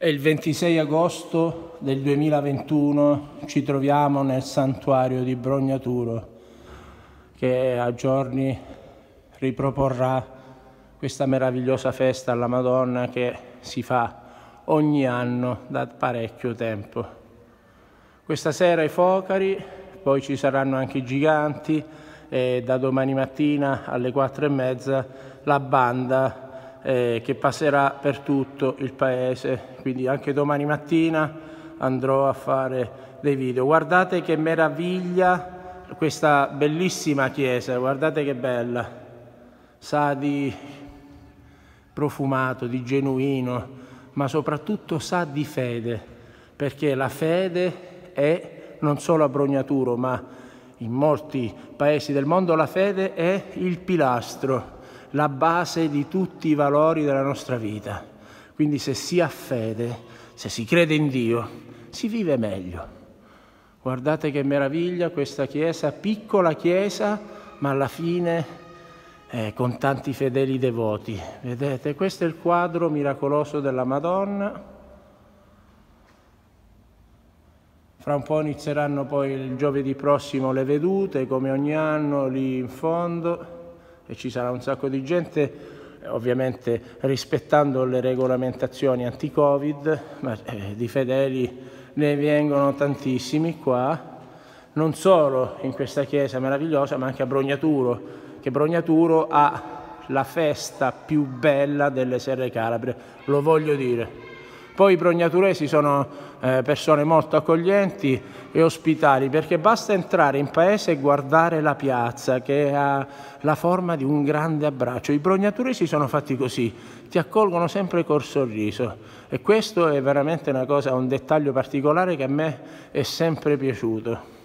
È il 26 agosto del 2021, ci troviamo nel santuario di Brognaturo che a giorni riproporrà questa meravigliosa festa alla Madonna che si fa ogni anno da parecchio tempo. Questa sera i focari, poi ci saranno anche i giganti e da domani mattina alle quattro e mezza la banda eh, che passerà per tutto il paese, quindi anche domani mattina andrò a fare dei video. Guardate che meraviglia questa bellissima chiesa, guardate che bella, sa di profumato, di genuino, ma soprattutto sa di fede, perché la fede è non solo a Brognaturo, ma in molti paesi del mondo la fede è il pilastro la base di tutti i valori della nostra vita. Quindi se si ha fede, se si crede in Dio, si vive meglio. Guardate che meraviglia questa chiesa, piccola chiesa, ma alla fine eh, con tanti fedeli devoti. Vedete, questo è il quadro miracoloso della Madonna. Fra un po' inizieranno poi il giovedì prossimo le vedute, come ogni anno, lì in fondo e ci sarà un sacco di gente, ovviamente rispettando le regolamentazioni anti-Covid, ma eh, di fedeli ne vengono tantissimi qua, non solo in questa chiesa meravigliosa, ma anche a Brognaturo, che Brognaturo ha la festa più bella delle Serre Calabre, lo voglio dire. Poi i prognaturesi sono eh, persone molto accoglienti e ospitali perché basta entrare in paese e guardare la piazza che ha la forma di un grande abbraccio. I prognaturesi sono fatti così, ti accolgono sempre col sorriso e questo è veramente una cosa, un dettaglio particolare che a me è sempre piaciuto.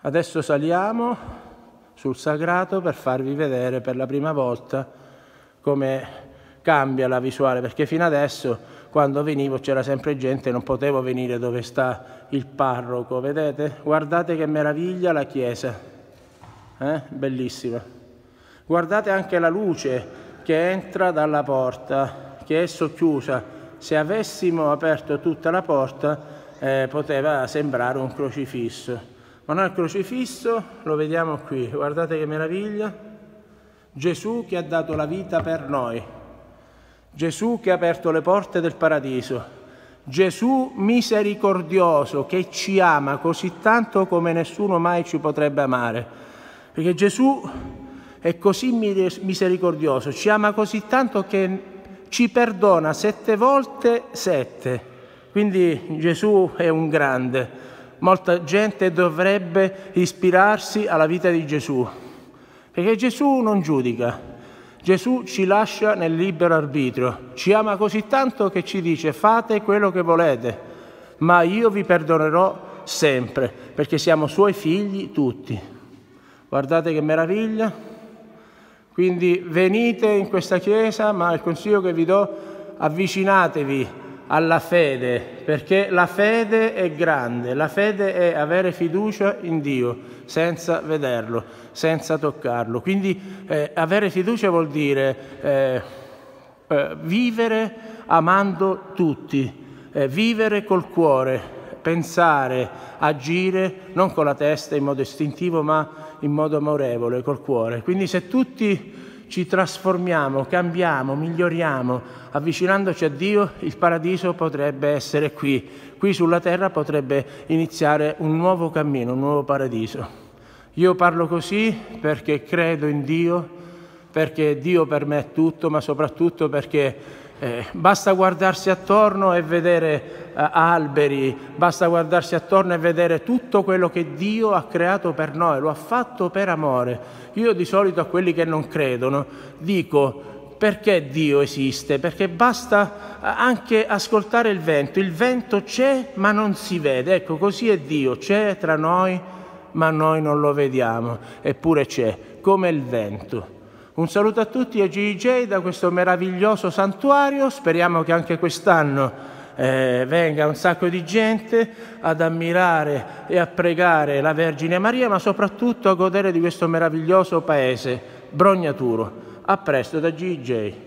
Adesso saliamo sul sagrato per farvi vedere per la prima volta come cambia la visuale perché fino adesso quando venivo c'era sempre gente, non potevo venire dove sta il parroco, vedete? Guardate che meraviglia la chiesa, eh? bellissima. Guardate anche la luce che entra dalla porta, che è socchiusa. Se avessimo aperto tutta la porta eh, poteva sembrare un crocifisso, ma no, il crocifisso lo vediamo qui, guardate che meraviglia. Gesù che ha dato la vita per noi. Gesù che ha aperto le porte del paradiso, Gesù misericordioso che ci ama così tanto come nessuno mai ci potrebbe amare, perché Gesù è così misericordioso, ci ama così tanto che ci perdona sette volte sette. Quindi Gesù è un grande. Molta gente dovrebbe ispirarsi alla vita di Gesù, perché Gesù non giudica, Gesù ci lascia nel libero arbitrio, ci ama così tanto che ci dice fate quello che volete, ma io vi perdonerò sempre, perché siamo suoi figli tutti. Guardate che meraviglia. Quindi venite in questa chiesa, ma il consiglio che vi do, avvicinatevi alla fede, perché la fede è grande, la fede è avere fiducia in Dio senza vederlo, senza toccarlo. Quindi eh, avere fiducia vuol dire eh, eh, vivere amando tutti, eh, vivere col cuore, pensare, agire non con la testa in modo istintivo ma in modo amorevole, col cuore. Quindi se tutti ci trasformiamo, cambiamo, miglioriamo, avvicinandoci a Dio, il paradiso potrebbe essere qui. Qui sulla terra potrebbe iniziare un nuovo cammino, un nuovo paradiso. Io parlo così perché credo in Dio, perché Dio per me è tutto, ma soprattutto perché eh, basta guardarsi attorno e vedere eh, alberi, basta guardarsi attorno e vedere tutto quello che Dio ha creato per noi, lo ha fatto per amore. Io di solito a quelli che non credono dico perché Dio esiste? Perché basta eh, anche ascoltare il vento, il vento c'è ma non si vede, ecco così è Dio, c'è tra noi ma noi non lo vediamo, eppure c'è, come il vento. Un saluto a tutti e GJ da questo meraviglioso santuario, speriamo che anche quest'anno eh, venga un sacco di gente ad ammirare e a pregare la Vergine Maria, ma soprattutto a godere di questo meraviglioso paese, Brognaturo. A presto da GJ.